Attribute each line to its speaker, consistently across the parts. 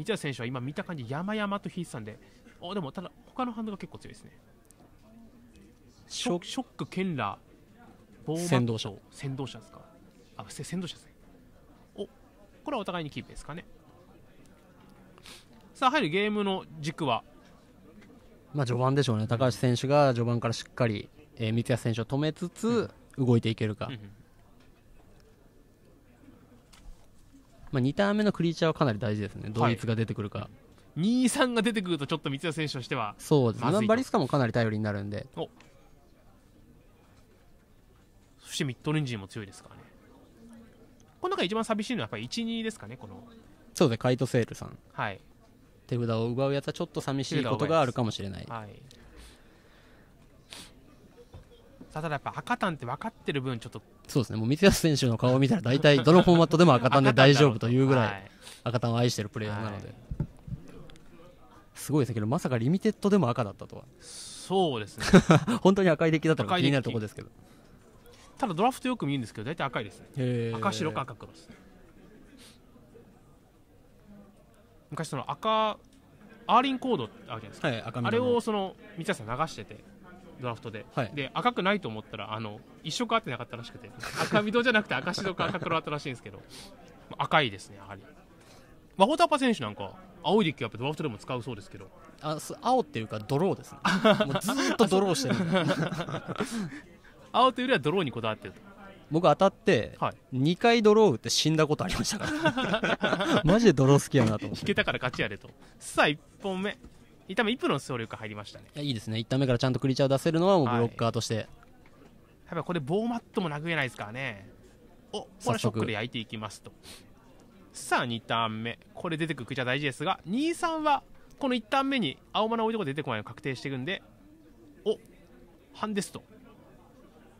Speaker 1: 三谷選手は今見た感じ山々と引いてたんでおでもただ他のハンドが結構強いですね。ショショック。ケンラ
Speaker 2: ボーマ先導者。
Speaker 1: 先導者ですか。あ先導者ですね。おこれはお互いにキープですかね。さあ入るゲームの軸は？
Speaker 2: まあ序盤でしょうね。高橋選手が序盤からしっかり、えー、三谷選手を止めつつ動いていけるか、うんうんまあ、2ターン目のクリーチャーはかなり大事ですね、同一が出てくるか。はい、
Speaker 1: 2、3が出てくると、ちょっと三谷選手としては
Speaker 2: そうですね、バリスカもかなり頼りになるんで。
Speaker 1: そしてミッドレンジも強いですからね。この中一番寂しいのはやっぱり1、2ですかね、この。
Speaker 2: そうですね、カイトセールさん。
Speaker 1: はい。
Speaker 2: 手札を奪うやつはちょっと寂しいことがあるかもしれない。はい。
Speaker 1: ただやっぱ赤タンって分かってる分ちょっと
Speaker 2: そうですね。もう光安選手の顔を見たら大体どのフォーマットでも 赤単で大丈夫というぐらい赤単を愛してるプレイヤーなので、はい、すごいですけどまさかリミテッドでも赤だったとは。
Speaker 1: そうですね。
Speaker 2: 本当に赤いデッキだったのか気になるところですけど。
Speaker 1: ただドラフトよく見るんですけど大体赤いですね。赤白か赤黒です。昔その赤アーリンコードってあるじゃないですか、はい、あれをその光安さん流しててドラフトで。はい、で赤くないと思ったらあの一色合ってなかったらしくて。赤緑じゃなくて赤白か赤黒あったらしいんですけど。赤いですねやはり。マホタパ選手なんか青いデッキやっぱドラフトでも使うそうですけど。
Speaker 2: あ青っていうかドローですね。もうずっとドローしてる。
Speaker 1: 青というよりはドローにこだわってると。
Speaker 2: 僕当たって2回ドロー打って死んだことありましたから。マジでドロー好きやなと思って。
Speaker 1: 引けたから勝ちやでと。さあ1本目1タ目1分の総力入りましたね。
Speaker 2: いやいいですね。1タ目からちゃんとクリーチャーを出せるのはもうブロッカーとして、はい、や
Speaker 1: っぱこれボーマットも殴れないですからね。おこれショックで焼いていきますと。さあ2ターン目。これ出てくるクリーチャー大事ですが23はこの1ターン目に青マナ置いとこ出てこないの確定していくんでおハンデスと。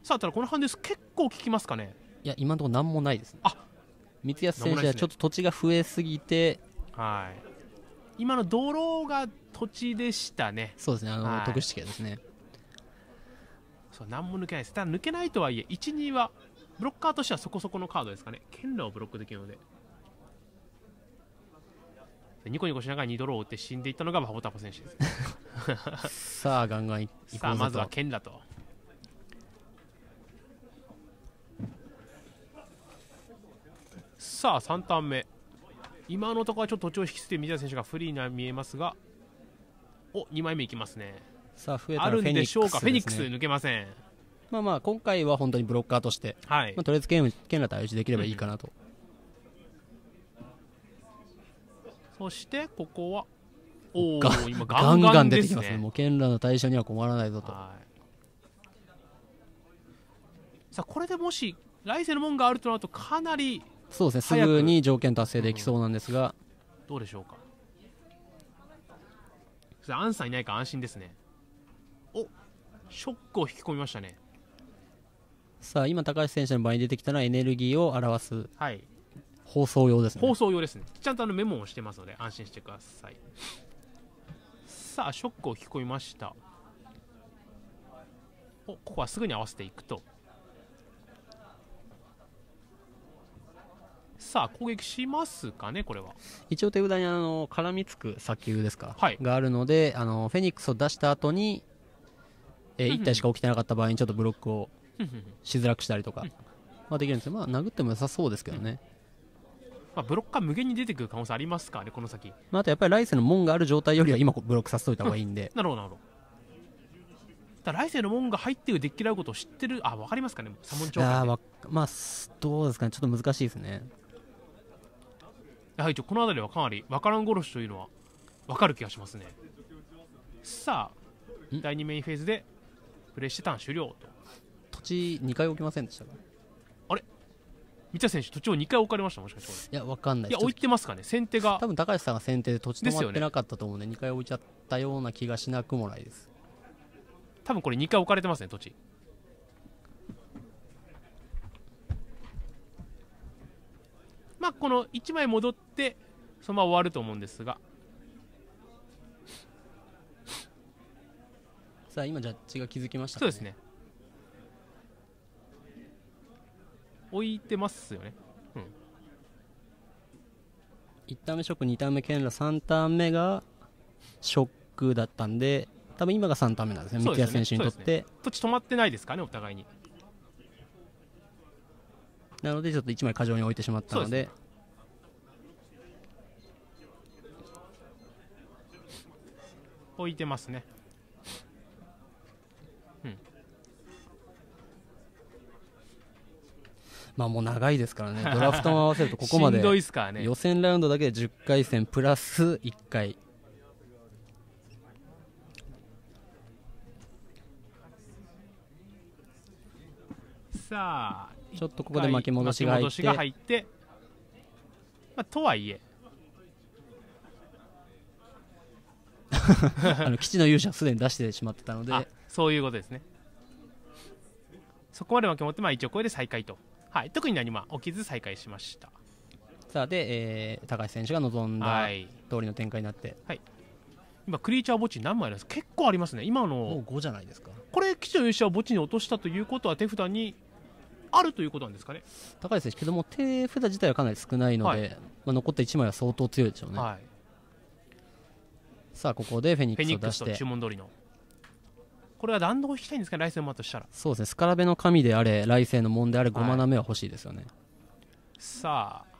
Speaker 1: さあただこのハンデス結構効きますかね。
Speaker 2: いや今のところ何もないですね。あ三安選手はちょっと土地が増えすぎて、
Speaker 1: はい今のドローが土地でしたね。
Speaker 2: そうですね。あの、はい、特殊系ですね。
Speaker 1: そう何も抜けないです。ただ抜けないとはいえ12はブロッカーとしてはそこそこのカードですかね。剣羅をブロックできるので。ニコニコしながら2ドローを打って死んでいったのがバボタパ選手です。
Speaker 2: さあガンガンいこ
Speaker 1: うさあまずは剣羅と。さあ3ターン目今のところはちょっと途中を引き捨て水谷選手がフリーに見えますがお2枚目いきますね。
Speaker 2: さあ増えた
Speaker 1: あるんでしょうか？フェニックス抜けません。
Speaker 2: まあまあ今回は本当にブロッカーとして、はい。まあ、とりあえず剣剣羅対応できればいいかなと、
Speaker 1: うん、そしてここはおお今ガンガン出てきますね。
Speaker 2: もう剣羅の対象には困らないぞと、はい、
Speaker 1: さあこれでもし来世の門があるとなるとかなり
Speaker 2: そうですね。すぐに条件達成できそうなんですが、
Speaker 1: うん、どうでしょうか。アンさんいないか安心ですね。おショックを引き込みましたね。
Speaker 2: さあ今高橋選手の場合に出てきたのはエネルギーを表す、はい、放送用ですね。
Speaker 1: 放送用ですね。ちゃんとあのメモをしてますので安心してください。さあショックを引き込みました。おここはすぐに合わせていくとさあ攻撃しますかねこれは。
Speaker 2: 一応手札にあの絡みつく砂丘ですか、はい、があるのであのフェニックスを出した後に、えー、1体しか起きてなかった場合にちょっとブロックをしづらくしたりとか、まあ、できるんですけど、まあ、殴っても良さそうですけどね、
Speaker 1: まあ、ブロッカー無限に出てくる可能性ありますかねこの先、
Speaker 2: まあ、あとやっぱり来世の門がある状態よりは今ブロックさせといた方がいいんで、
Speaker 1: なるほどなるほど。だ来世の門が入っているデッキラウことを知ってるあ分かりますかねサモン長官
Speaker 2: まあどうですかね。ちょっと難しいですね
Speaker 1: やはりこの辺りはかなり分からん殺しというのは分かる気がしますね。さあ第2メインフェーズでプレイしてターン終了と。
Speaker 2: 土地2回置きませんでしたか？
Speaker 1: あれ？三田選手土地を2回置かれましたもしかして
Speaker 2: いや分かんない。
Speaker 1: いや置いてますかね。先手が。
Speaker 2: 多分高橋さんが先手で土地止まってなかったと思うんで、ね、2回置いちゃったような気がしなくもないです。
Speaker 1: 多分これ2回置かれてますね土地まあ、この1枚戻ってそのまま終わると思うんですが。
Speaker 2: さあ今ジャッジが気づきました、
Speaker 1: ね、そうですね。置いてますよね、うん、
Speaker 2: 1ターン目ショック2ターン目ケンラ3ターン目がショックだったんで多分今が3ターン目なんですね。三谷選手にとって、ね、
Speaker 1: 土地止まってないですかねお互いに
Speaker 2: なのでちょっと1枚過剰に置いてしまったので。
Speaker 1: 置いてますね。
Speaker 2: まあもう長いですからね、ドラフトも合わせるとここまで。予選ラウンドだけで10回戦プラス1回。
Speaker 1: さあ
Speaker 2: ちょっとここで巻き戻しが入って。入って、
Speaker 1: まあ、とはいえ。
Speaker 2: あの基地の勇者すでに出してしまってたので。
Speaker 1: そういうことですね。そこまで巻き戻って、まあ、一応これで再開と。はい、特に何も起きず再開しました。
Speaker 2: さあで、えー、高橋選手が望んだ通りの展開になって、
Speaker 1: はい、今クリーチャー墓地何枚あります？結構ありますね。今のも
Speaker 2: う5じゃないですか。
Speaker 1: これ基地の勇者を墓地に落としたということは手札にあるということなんですかね。
Speaker 2: 高橋選手けども手札自体はかなり少ないので、はい、まあ、残った1枚は相当強いでしょうね、はい、さあここでフェニックスを出して。
Speaker 1: 注文通りの。これは弾道引きたいんですか来世もとしたら。
Speaker 2: そうですねスカラベの神であれ来世の門であれ5マナ目は欲しいですよね、はい、
Speaker 1: さあ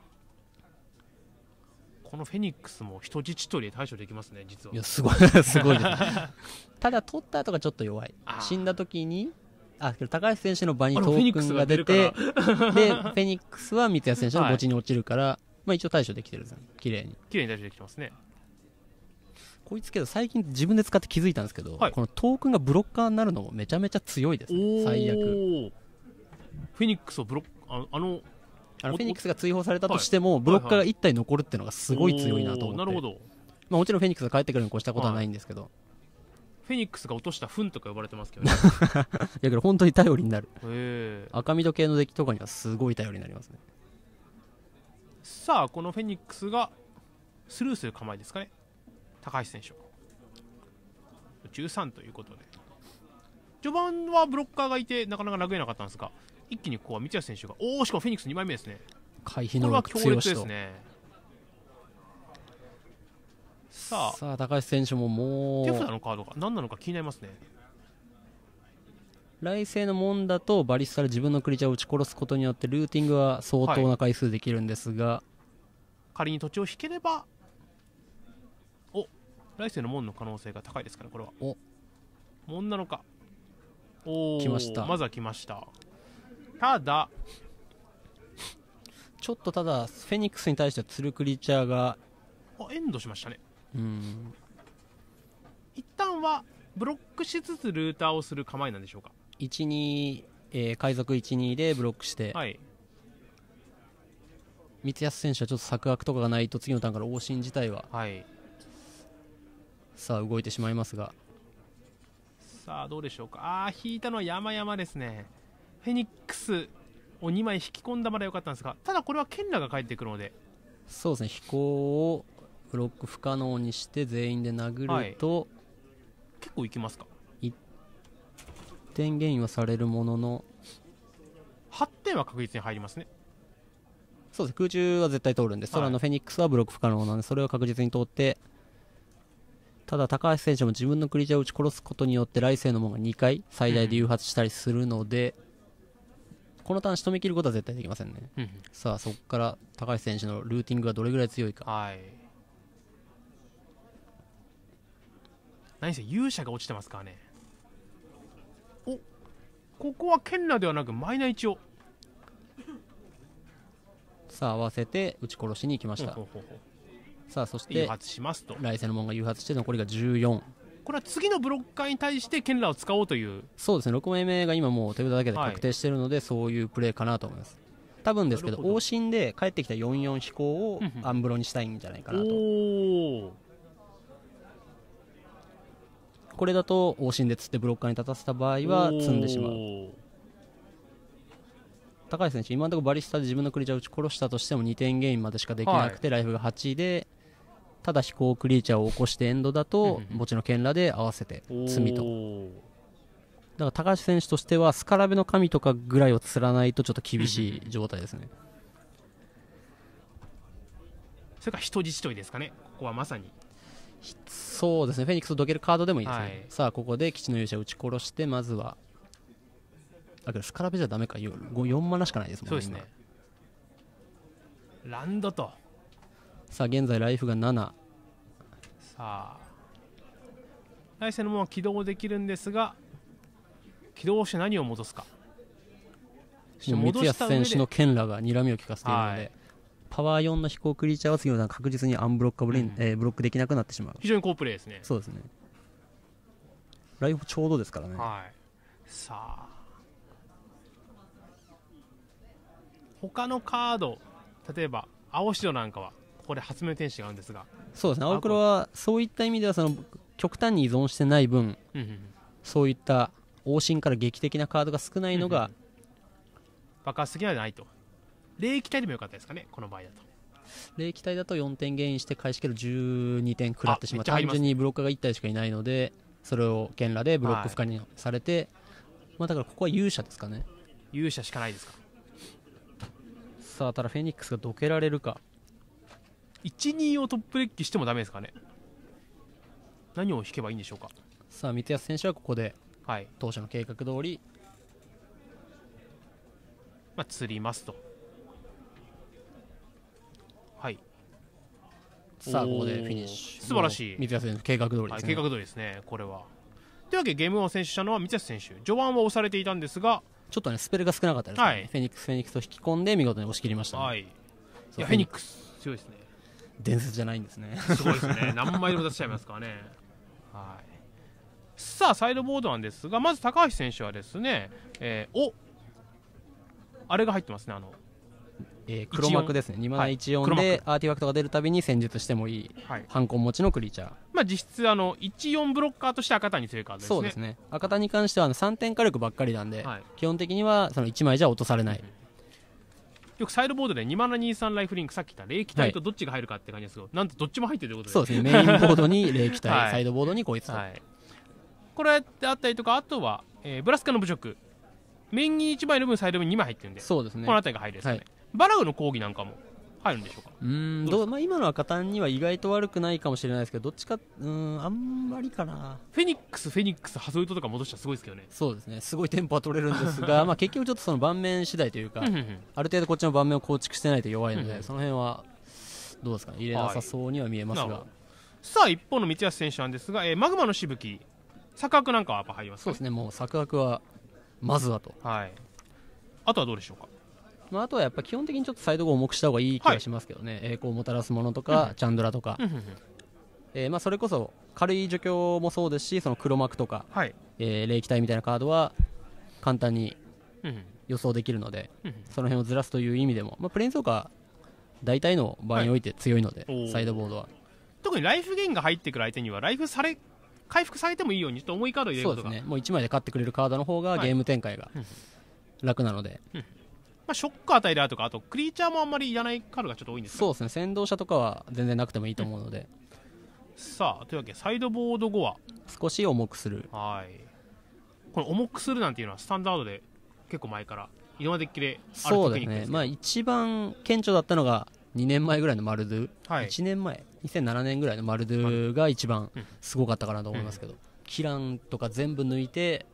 Speaker 1: このフェニックスも人質取りで対処できますね実は。い
Speaker 2: やすごいすごいです ただ取った後がちょっと弱い。死んだ時にあ高橋選手の場にトークンが出てでフェニックスは三谷選手の墓地に落ちるから、はい、まあ、一応対処できてるんです綺麗に。
Speaker 1: 綺麗に対処できてますね。
Speaker 2: こいつけど最近自分で使って気づいたんですけど、はい、このトークンがブロッカーになるのもめちゃめちゃ強いですね。最悪。
Speaker 1: フェニックスをブロッああの
Speaker 2: あのフェニックスが追放されたとしても、はい、ブロッカーが1体残るっていうのがすごい強いなと思って、なるほど、まあ、もちろんフェニックスが帰ってくるに越したことはないんですけど、はい、
Speaker 1: フェニックスが落とした糞とか呼ばれてますけどね。
Speaker 2: いやけど本当に頼りになる。赤緑系のデッキとかにはすごい頼りになりますね。
Speaker 1: さあこのフェニックスがスルーする構えですかね。高橋選手は。13ということで。序盤はブロッカーがいてなかなか殴れなかったんですが一気にここは三谷選手がおおしかもフェニックス2枚目ですね。
Speaker 2: 回避能力強
Speaker 1: ですねさあ。
Speaker 2: さあ高橋選手もも
Speaker 1: う。手札のカードが何なのか気になりますね。
Speaker 2: 来世の門だとバリスタで自分のクリチャーを撃ち殺すことによってルーティングは相当な回数できるんですが、はい、
Speaker 1: 仮に土地を引ければ。来世の門の可能性が高いですからこれは。お。門なのか。おお来ました。まずは来ました。ただ。
Speaker 2: ちょっとただフェニックスに対してはツルクリーチャーが。
Speaker 1: あエンドしましたねうん。一旦はブロックしつつルーターをする構えなんでしょうか
Speaker 2: ？12、えー、海賊12でブロックして、はい、三安選手はちょっと策略とかがないと次のターンから往診自体は、はい、さあ動いてしまいますが。
Speaker 1: さあどうでしょうか？ああ引いたのは山々ですね。フェニックスを2枚引き込んだまでよかったんですがただこれはケンラが帰ってくるので。
Speaker 2: そうですね。飛行をブロック不可能にして全員で殴ると、はい、
Speaker 1: 結構いきますか
Speaker 2: ？1点ゲインはされるものの
Speaker 1: 8点は確実に入りますね。
Speaker 2: そうです。空中は絶対通るんです、はい、空のフェニックスはブロック不可能なのでそれは確実に通ってただ高橋選手も自分のクリーチャーを撃ち殺すことによって来世の門が2回最大で誘発したりするので、うん、このターン仕留めきることは絶対できませんね、うん、さあそこから高橋選手のルーティングがどれぐらい強いか、はい、
Speaker 1: 何せ勇者が落ちてますからね。おここはケンナではなくマイナ1を
Speaker 2: さあ合わせて撃ち殺しに行きました。さあそして
Speaker 1: 誘発しますと。
Speaker 2: 来世の門が誘発して残りが14
Speaker 1: これは次のブロッカーに対してケンラを使おうという。
Speaker 2: そうですね。6枚目が今もう手札だけで確定しているので、はい、そういうプレーかなと思います。多分ですけど往診で帰ってきた44飛行をアンブロにしたいんじゃないかなとこれだと往診で釣ってブロッカーに立たせた場合は積んでしまう。高橋選手、今のところバリスタで自分のクリーチャーを撃ち殺したとしても2点ゲインまでしかできなくて、はい、ライフが8でただ飛行クリーチャーを起こしてエンドだと墓地の剣羅で合わせて罪と。だから高橋選手としてはスカラベの神とかぐらいを釣らないとちょっと厳しい状態ですね。
Speaker 1: それから人質取りですかね。ここはまさに
Speaker 2: そうですね。フェニックスをどけるカードでもいいですね、はい、さあここで基地の勇者を撃ち殺してまずはだけどスカラベじゃダメか。4, 4マナしかないですもんね
Speaker 1: そうですね。ランドと。
Speaker 2: さあ現在ライフが7さ
Speaker 1: あ。来世のものは起動できるんですが起動して何を戻すか。
Speaker 2: 三安選手の剣羅が睨みを利かせているので、はい、パワー4の飛行クリーチャーは次の段確実にアンブロッカブル、うん、えー、ブロックできなくなってしまう。
Speaker 1: 非常に好プレーですね。
Speaker 2: そうですね。ライフちょうどですからね、
Speaker 1: はい、さあ。他のカード例えば青白なんかはここで発明天使があるんですが。
Speaker 2: そうですね。青黒はそういった意味ではその極端に依存してない分、うんうん、そういった往診から劇的なカードが少ないのが、うんうん、
Speaker 1: 爆発的ではないと霊気体でもよかったですかねこの場合だと。
Speaker 2: 霊気体だと4点ゲインして返しける12点食らってしまって単純にブロッカーが1体しかいないのでそれを剣羅でブロック不可にされて、はい、まあ、だからここは勇者ですかね。
Speaker 1: 勇者しかないですか。
Speaker 2: さあただフェニックスがどけられるか。
Speaker 1: 12をトップデッキしてもダメですかね。何を引けばいいんでしょうか。
Speaker 2: さあ三安選手はここで、はい、当初の計画通り。
Speaker 1: まあ釣りますとはい。
Speaker 2: さあここでフィニッシ
Speaker 1: ュ。素晴らしい。
Speaker 2: 三安選手計画通りですね、
Speaker 1: はい、計画通りですねこれは。というわけでゲームを選手したのは三安選手。序盤は押されていたんですが
Speaker 2: ちょっとねスペルが少なかったですね、はい、フェニックスフェニックスと引き込んで見事に押し切りました、ね、
Speaker 1: はい。いやフェニックス。強いですね。
Speaker 2: 伝説じゃないんですね。
Speaker 1: すごいですね。何枚でも出しちゃいますからね。はい。さあサイドボードなんですがまず高橋選手はですね、えー、お。あれが入ってますねあの
Speaker 2: えー、黒幕ですね。2マナ14でアーティファクトが出るたびに戦術してもいい、はい、反抗持ちのクリーチャー、
Speaker 1: まあ、実質あの14ブロッカーとして赤谷強いカードですね。
Speaker 2: そうですね。赤谷に関しては3点火力ばっかりなんで、はい、基本的にはその1枚じゃ落とされない、うん
Speaker 1: よくサイドボードで2マナ23ライフリンクさっき言った霊気体とどっちが入るかって感じですけど、はい、なんとどっちも入ってるということで。
Speaker 2: そうですね。メインボードに霊気体、はい、サイドボードにこいつと、はい、
Speaker 1: これであったりとかあとは、えー、ブラスカの侮辱。メインに1枚の分サイドに2枚入ってるんで
Speaker 2: そうですね。
Speaker 1: この辺りが入るですね、バラウの講義なんかも入るんでしょうか？
Speaker 2: うんどまあ、今の赤単には意外と悪くないかもしれないですけどどっちかうんあんまりかな。
Speaker 1: フェニックスフェニックスハズウトとか戻したらすごいですけどね。
Speaker 2: そうですね。すごいテンポは取れるんですが まあ結局ちょっとその盤面次第というかある程度こっちの盤面を構築してないと弱いのでその辺はどうですかね？入れなさそうには見えますが、はい、
Speaker 1: さあ一方の三安選手なんですが、えー、マグマのしぶき錯覚なんかはやっぱ入ります、
Speaker 2: ね、そうですね。もう錯覚はまずはと。
Speaker 1: はい。あとはどうでしょうか？
Speaker 2: まあ、あとはやっぱ基本的にちょっとサイドゴ重くした方がいい気がしますけどね、はい、栄光をもたらすものとか、チャンドラとか、えー、まあそれこそ軽い除去もそうですしその黒幕とか、はい、えー、霊気体みたいなカードは簡単に予想できるので、その辺をずらすという意味でも、まあ、プレーンソーカー大体の場合において強いので、はい、サイドボードは。
Speaker 1: 特にライフゲインが入ってくる相手にはライフされ回復されてもいいようにちょっと重いカードを入れることがそうです
Speaker 2: ね。もう1枚で勝ってくれるカードの方がゲーム展開が楽なので、
Speaker 1: まあ、ショック与えるとかあとクリーチャーもあんまりいらないカードがちょっと多いんです
Speaker 2: そうですね。先導者とかは全然なくてもいいと思うので、
Speaker 1: さあというわけでサイドボード後は？
Speaker 2: 少し重くする。
Speaker 1: はい。この重くするなんていうのはスタンダードで結構前からいろんなデッキで
Speaker 2: あるテクニックですねまあ一番顕著だったのが2年前ぐらいのマルドゥ、はい、1年前？2007年ぐらいのマルドゥが一番すごかったかなと思いますけど、うん、キランとか全部抜いて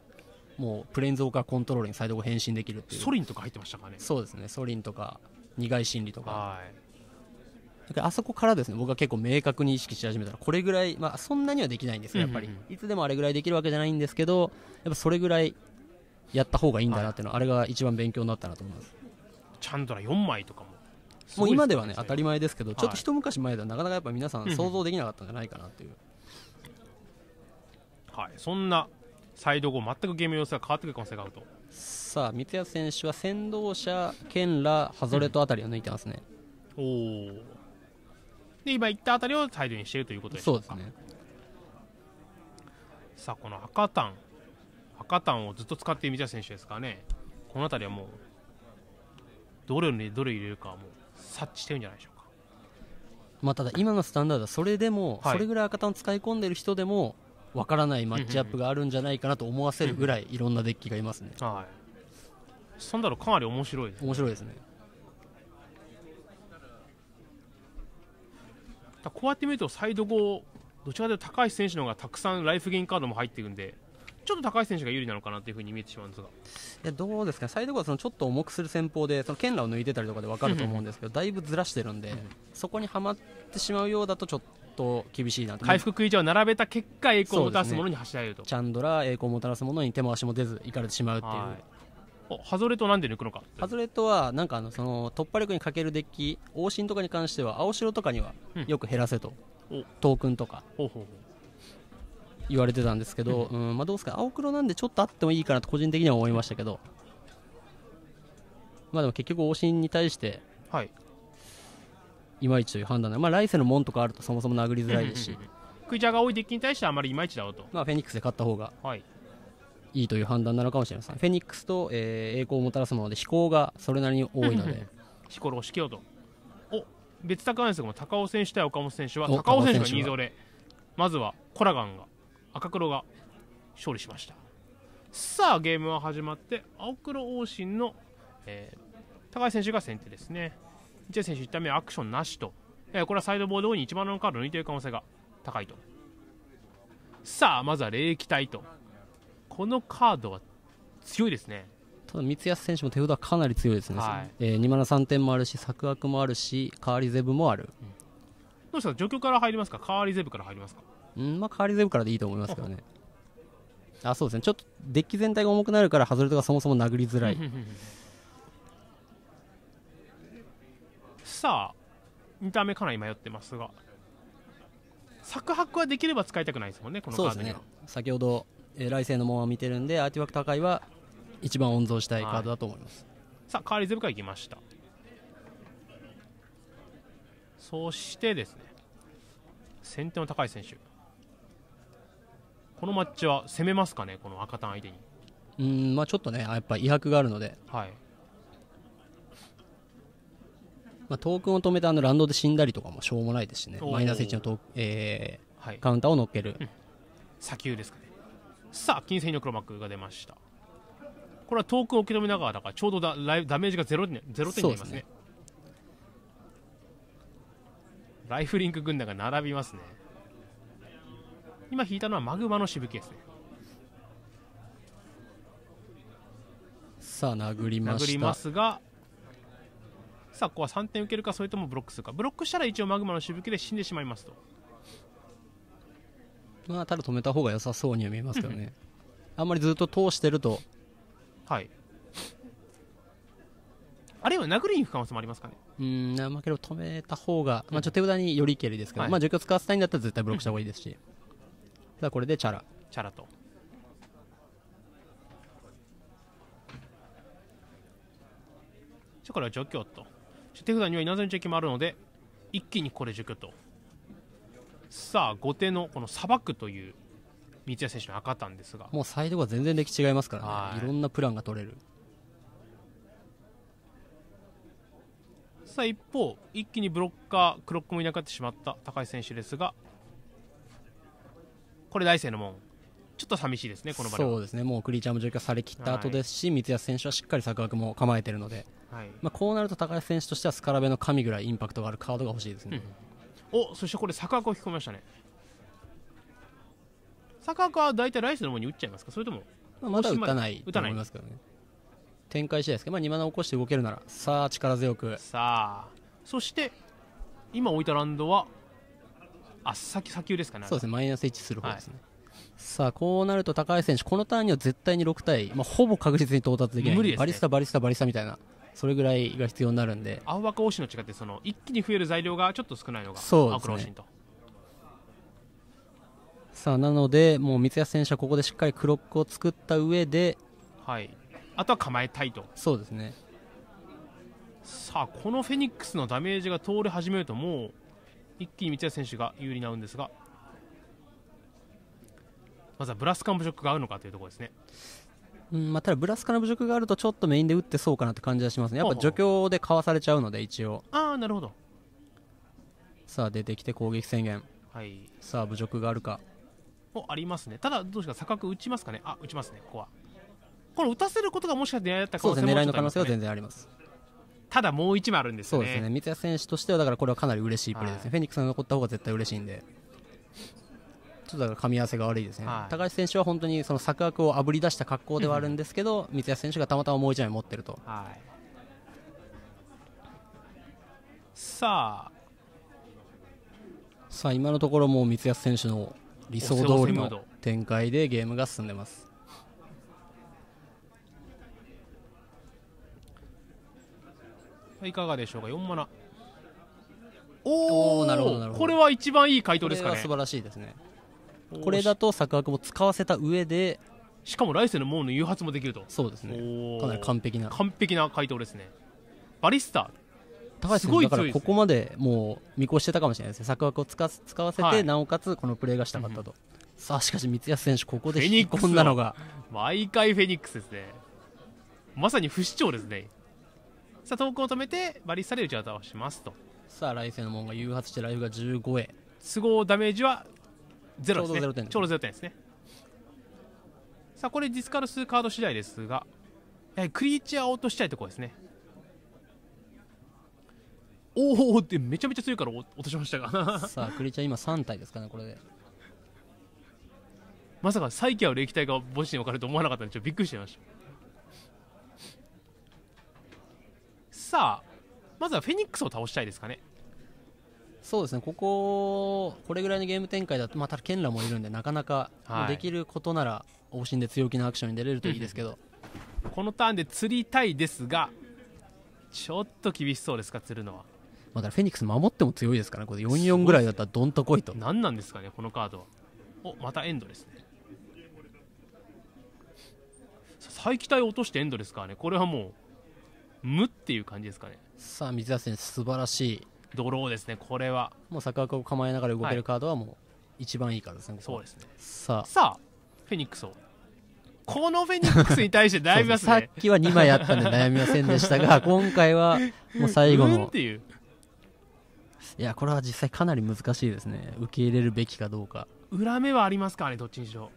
Speaker 2: もうプレーンゾーカーコントロールにサイドを変身できるっていう。
Speaker 1: ソリンとか入ってましたかね。
Speaker 2: そうですね。ソリンとか苦い心理とか。はい。あそこからですね僕は結構明確に意識し始めたらこれぐらい、まあ、そんなにはできないんですよやっぱり、いつでもあれぐらいできるわけじゃないんですけどやっぱそれぐらいやった方がいいんだなっていうのは、はい、あれが一番勉強になったなと思います。
Speaker 1: チャンドラ4枚とかも
Speaker 2: もう今ではね当たり前ですけど、ちょっと一昔前ではなかなかやっぱ皆さん想像できなかったんじゃないかなっていう、
Speaker 1: はい。そんなサイド後全くゲーム様子が変わってくる可能性があると。
Speaker 2: さあ三谷選手は先導者ケンラハゾレトあたりを抜いてますね、
Speaker 1: うん、おおで今言ったあたりをサイドにしているということでしょうか。
Speaker 2: そうですね。
Speaker 1: さあこの赤タン。赤タンをずっと使っている三谷選手ですからね。この辺りはもうどれにどれ入れるかはもう察知してるんじゃないでしょうか。
Speaker 2: まあ、ただ今のスタンダードはそれでも、それぐらい赤タンを使い込んでる人でもわからないマッチアップがあるんじゃないかなと思わせるぐらいいろんなデッキがいますね、
Speaker 1: はい、スタンダードかなり面白いです、
Speaker 2: ね、面白いですね。
Speaker 1: こうやって見るとサイド後どちらかというと高橋選手の方がたくさんライフゲインカードも入っているんでちょっと高橋選手が有利なのかなというふうに見えてしまうんですが。い
Speaker 2: やどうですかサイド後はそのちょっと重くする戦法でその剣羅を抜いてたりとかで分かると思うんですけどだいぶずらしてるんで、そこにはまってしまうようだとちょっと厳しいなと。
Speaker 1: 回復食い地を並べた結果栄光をもたらすものに走られると、
Speaker 2: ね、チャンドラ栄光をもたらすものに手も足も出ずいかれてしまうっていう、はい。
Speaker 1: おハゾレとなんで抜くのか？
Speaker 2: ハゾレとはなんかあのその突破力にかけるデッキ王神とかに関しては青白とかにはよく減らせと、うん、トークンとか。言われてたんですけど、うん、うん、まあ、どうですか？青黒なんでちょっとあってもいいかなと個人的には思いましたけど。まあでも結局王神に対してはいいまいちという判断で、まあ、来世の門とかあるとそもそも殴りづらいですし。
Speaker 1: クイチャーが多いデッキに対してはあまりいまいちだろうと、
Speaker 2: まあ、フェニックスで勝った方がい。いという判断なのかもしれません。フェニックスと、えー、栄光をもたらすもので飛行がそれなりに多いので。
Speaker 1: 飛行をしけようと。お別宅なんですけど高尾選手対岡本選手は高尾選手が2ゾレまずはコラガンが赤黒が勝利しました。さあゲームは始まって青黒王神の、えー、高橋選手が先手ですね一選手1点目はアクションなしと、えー、これはサイドボードに1番のカードを抜いている可能性が高いと。さあまずは霊気体と。このカードは強いですね。
Speaker 2: ただ三安選手も手札はかなり強いですね、はい、えー、2マナ3点もあるし策悪もあるしカーリゼブもある、うん、
Speaker 1: どうした状況から入りますか？カーリゼブから入りますか？
Speaker 2: うんまあカーリゼブからでいいと思いますけどね。あそうですね。ちょっとデッキ全体が重くなるから外れとかそもそも殴りづらい
Speaker 1: さあ見た目かなり迷ってますが。作白はできれば使いたくないですもんねこのカードには、ね、
Speaker 2: 先ほど、えー、来世の門を見てるんでアーティファクト破壊は一番温存したいカードだと思います、はい、
Speaker 1: さあ代わりゼブからいきました。そしてですね先手の高い選手。このマッチは攻めますかねこの赤単相手に。
Speaker 2: うんまあちょっとねやっぱ威迫があるので。はいまあ、トークンを止めたあのランドで死んだりとかもしょうもないですしね。マイナス1のトーク、えーはい、カウンターを乗っける、うん、
Speaker 1: 砂丘ですかね。さあ金星の黒幕が出ました。これはトークンを受け止めながらだからちょうどダダメージがゼロゼロ点になりますね、ね、ライフリンク軍団が並びますね。今引いたのはマグマのしぶきですね。
Speaker 2: さあ殴りました。殴り
Speaker 1: ますがさあここは3点受けるかそれともブロックするか。ブロックしたら一応マグマのしぶきで死んでしまいますと。
Speaker 2: まあただ止めた方が良さそうには見えますけどね。あんまりずっと通してると。
Speaker 1: はい。あるいは殴りに行く可能性もありますかね？
Speaker 2: うんまあけど止めた方が、まあ、ちょっと手札によりけりですけど、はい、まあ除去使わせたいんだったら絶対ブロックした方がいいですし、さあこれでチャラ。
Speaker 1: チャラと。じゃこれは除去と手札には稲造チェキもあるので一気にこれ除去と。さあ後手のこのさばくという三谷選手の赤たんですが。
Speaker 2: もうサイドが全然歴史違いますからね、はい、いろんなプランが取れる。
Speaker 1: さあ一方一気にブロッカークロックもいなくなってしまった高橋選手ですがこれ大勢のもんちょっと寂しいですねこの場
Speaker 2: そうですね。もうクリーチャーも除去されきった後ですし、はい、三谷選手はしっかり策枠も構えているので、はい、まあ、こうなると高橋選手としてはスカラベの神ぐらいインパクトがあるカードが欲しいですね、
Speaker 1: うん、おそしてこれ策枠を引き込みましたね。策枠は大体ライスの方に打っちゃいますか？それとも、
Speaker 2: まあ、まだ打たないと思いますけどね。展開次第ですけど、まあ、2マナ起こして動けるならさあ力強く。
Speaker 1: さあそして今置いたランドはあ先砂丘ですかね
Speaker 2: そうですね。マイナス1する方ですね、はいさあこうなると高橋選手このターンには絶対に6体、まあ、ほぼ確実に到達できない、ね、バリスタ、バリスタ、バリスタみたいな。それぐらいが必要になるんで。
Speaker 1: 青若推しの違ってその一気に増える材料がちょっと少ないのがそうですね。
Speaker 2: さあなのでもう三谷選手はここでしっかりクロックを作った上で、
Speaker 1: はい、あとは構えたいと。
Speaker 2: そうですね。
Speaker 1: さあこのフェニックスのダメージが通り始めるともう一気に三谷選手が有利になるんですがまずはブラスカの侮辱が合うのかというところですね。
Speaker 2: うんまあ、ただブラスカの侮辱があるとちょっとメインで打ってそうかなって感じはしますね。やっぱ除去でかわされちゃうので一応。
Speaker 1: ああなるほど。
Speaker 2: さあ出てきて攻撃宣言。はい。さあ侮辱があるか。
Speaker 1: おありますね。ただどうですか錯覚打ちますかね。あ打ちますねここは。これ打たせることがもしかして狙いだった可能性も、
Speaker 2: ね、狙いの可能性は全然あります。
Speaker 1: ただもう1枚あるんですね。
Speaker 2: そうですね三谷選手としてはだからこれはかなり嬉しいプレーですね、はい、フェニックスが残った方が絶対嬉しいんでちょっとだから噛み合わせが悪いですね、はい、高橋選手は本当にその策略をあぶり出した格好ではあるんですけど、三谷選手がたまたまもう1枚持ってると、はい、
Speaker 1: さあ。
Speaker 2: さあ今のところも三谷選手の理想通りの展開でゲームが進んでます。
Speaker 1: いかがでしょうか？4マナ。
Speaker 2: おおなるほどなるほど。
Speaker 1: これは一番いい回答ですかね。
Speaker 2: 素晴らしいですねこれだと錯覚も使わせた上で
Speaker 1: しかも来世の門の誘発もできると。
Speaker 2: そうですね。かなり完璧な。
Speaker 1: 完璧な回答ですね。バリスタ。
Speaker 2: 高橋選手だからここまでもう見越してたかもしれないですね。錯覚を使使わせて、はい、なおかつこのプレーがしたかったと、うん、さあしかし三谷選手ここで引き込んだのが。
Speaker 1: 毎回フェニックスですね。まさに不死鳥ですね。さあ投稿を止めてバリスタで打ち当たをしますと。
Speaker 2: さあ来世の門が誘発してライフが15へ。
Speaker 1: 都合ダメージはゼロですね。ちょうど0点ちょうど0点ですね。さあこれディスカルスカード次第ですがクリーチャーを落としたいところですね。おおってめちゃめちゃ強いから落としましたが。
Speaker 2: さあクリーチャー今3体ですかねこれで。
Speaker 1: まさかサイキャを霊気体が墓地に置かれると思わなかったんでちょっとびっくりしてました。さあまずはフェニックスを倒したいですかね
Speaker 2: そうですね。こここれぐらいのゲーム展開だとまたケンラもいるんでなかなか、できることなら往診で強気なアクションに出れるといいですけど。
Speaker 1: このターンで釣りたいですがちょっと厳しそうですか釣るのは。
Speaker 2: まだフェニックス守っても強いですからこれ44ぐらいだったらどんと来いと。
Speaker 1: 何なんですかねこのカードは。おまたエンドですね。再起体を落としてエンドですからね。これはもう無っていう感じですかね。
Speaker 2: さあ水谷選手素晴らしい
Speaker 1: ドローですね。これは。
Speaker 2: もう逆枠を構えながら動けるカードはもう一番いいカードですね、
Speaker 1: そうですね。さあ。さあフェニックスを。このフェニックスに対して悩みますね。
Speaker 2: さっきは2枚あったんで悩みませんでしたが 今回はもう最後の。
Speaker 1: っていう。
Speaker 2: いやこれは実際かなり難しいですね。受け入れるべきかどうか。
Speaker 1: 裏目はありますからねどっちにしろ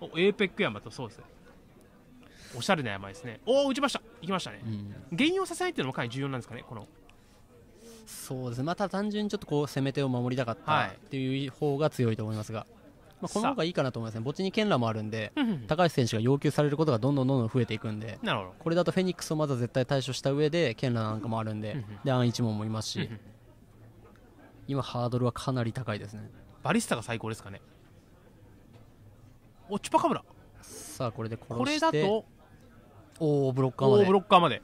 Speaker 1: おエーペック山とそうですね。おしゃれな山ですね。おお打ちました。いきましたね、うん、原因を支えっていうのもかなり重要なんですかねこの
Speaker 2: そうですね。また単純にちょっとこう攻め手を守りたかったっていう方が強いと思いますが、まあ、この方がいいかなと思いますね。墓地に剣羅もあるんで高橋選手が要求されることがどんどんどんどん増えていくんでこれだとフェニックスをまずは絶対対処した上で剣羅なんかもあるんででアン一門もいますし今ハードルはかなり高いですね。
Speaker 1: バリスタが最高ですかね。おチュパカブラ。
Speaker 2: さあこれで殺して
Speaker 1: これだと
Speaker 2: おおブロッカーまで。
Speaker 1: ブロッカーまで。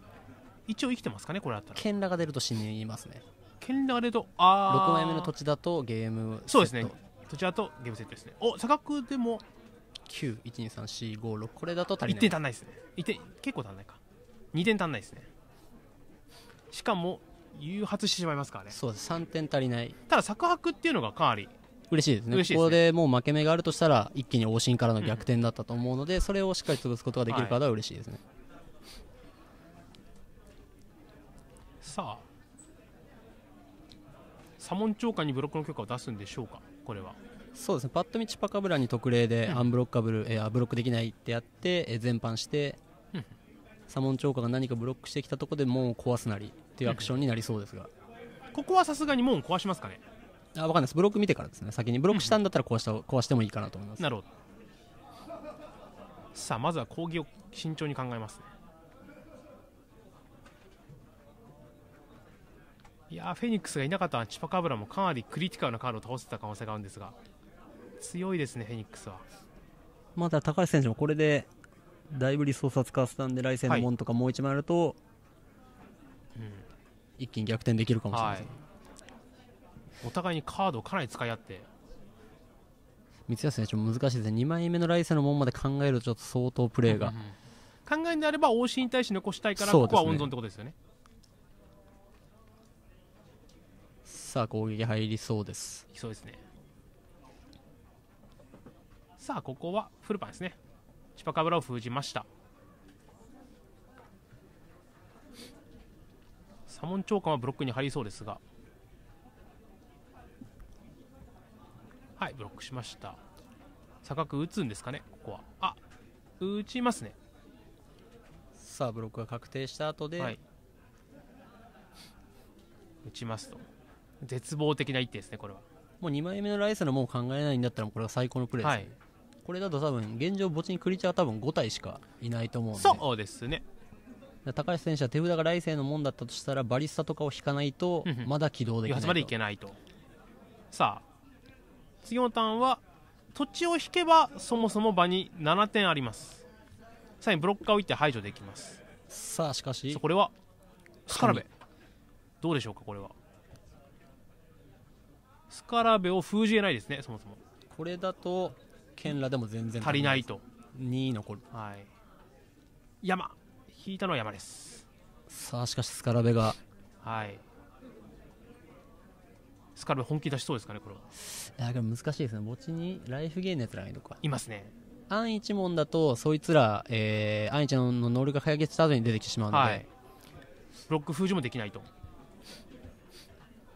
Speaker 1: 一応生きてますかねこれだったら。
Speaker 2: 剣羅が出ると死にますね
Speaker 1: 剣羅が出るとあ
Speaker 2: あ6枚目の土地だとゲーム
Speaker 1: そうですね。土地だとゲームセットですね。お差額でも
Speaker 2: 9123456これだと足り
Speaker 1: ない。1点足んないですね。1点結構足んないか。2点足んないですね。しかも誘発してしまいますからね。
Speaker 2: そうです。3点足りない。
Speaker 1: ただ作白っていうのがかなり
Speaker 2: 嬉しいですね、ね、ここでもう負け目があるとしたら一気に往診からの逆転だったと思うので、うん、それをしっかり潰すことができるカードは嬉しいですね、はい。
Speaker 1: さあ左門長官にブロックの許可を出すんでしょうか？これは。
Speaker 2: そうですね。パッと見チパカブラに特例でアンブロッカブル、うん、えー、ブロックできないってやって、えー、全般して、うん、左門長官が何かブロックしてきたところで門を壊すなりっていうアクションになりそうですが、うん、
Speaker 1: ここはさすがに門壊しますかね。
Speaker 2: あ分かんないです。ブロック見てからですね。先に。ブロックしたんだったら壊した、壊してもいいかなと思います。
Speaker 1: なるほど。さあまずは攻撃を慎重に考えますねいやフェニックスがいなかったらチパカブラもかなりクリティカルなカードを倒せた可能性があるんですが強いですねフェニックスは。
Speaker 2: まだ高橋選手もこれでだいぶリソースは使わせたんで来世のもんとかもう1枚あると、はい、うん、一気に逆転できるかもしれません、はい、
Speaker 1: お互いにカードをかなり使い合って。
Speaker 2: 三谷選手も難しいですね。2枚目の来世のもんまで考えるとちょっと相当プレーが、うん
Speaker 1: うん、考えであれば応酬に対して残したいからここは温存ってことですよね
Speaker 2: さあ攻撃入りそうです。
Speaker 1: そうですね。さあここはフルパンですね。チパカブラを封じました。サモン長官はブロックに入りそうですが。はいブロックしました。坂角打つんですかねここは。あ打ちますね。
Speaker 2: さあブロックが確定した後で、はい、
Speaker 1: 打ちますと絶望的な一手ですねこれは。
Speaker 2: もう2枚目のライスのもう考えないんだったらこれは最高のプレーですね、はい、これだと多分現状墓地にクリーチャーは多分5体しかいないと思うんで。
Speaker 1: そうですね。
Speaker 2: 高橋選手は手札が来世のもんだったとしたらバリスタとかを引かないとまだ起動できないと。
Speaker 1: までいけないと。さあ次のターンは土地を引けばそもそも場に7点あります。さらにブロッカーを置いて排除できます。
Speaker 2: さあしかし。
Speaker 1: これはスカラベ。どうでしょうかこれはスカラベを封じえないですねそもそも。
Speaker 2: これだとケンラでも全然
Speaker 1: 足りないと。
Speaker 2: 2残る
Speaker 1: はい。山。引いたのは山です。
Speaker 2: さあしかしスカラベが。
Speaker 1: はい。スカラベ本気出しそうですかねこれは。
Speaker 2: いやでも難しいですね。墓地にライフゲーのやつらがいるのか。
Speaker 1: いますね。
Speaker 2: アン一問だとそいつら、えー、アン一問の能力が解決した後に出てきてしまうので、はい、
Speaker 1: ブロック封じもできないと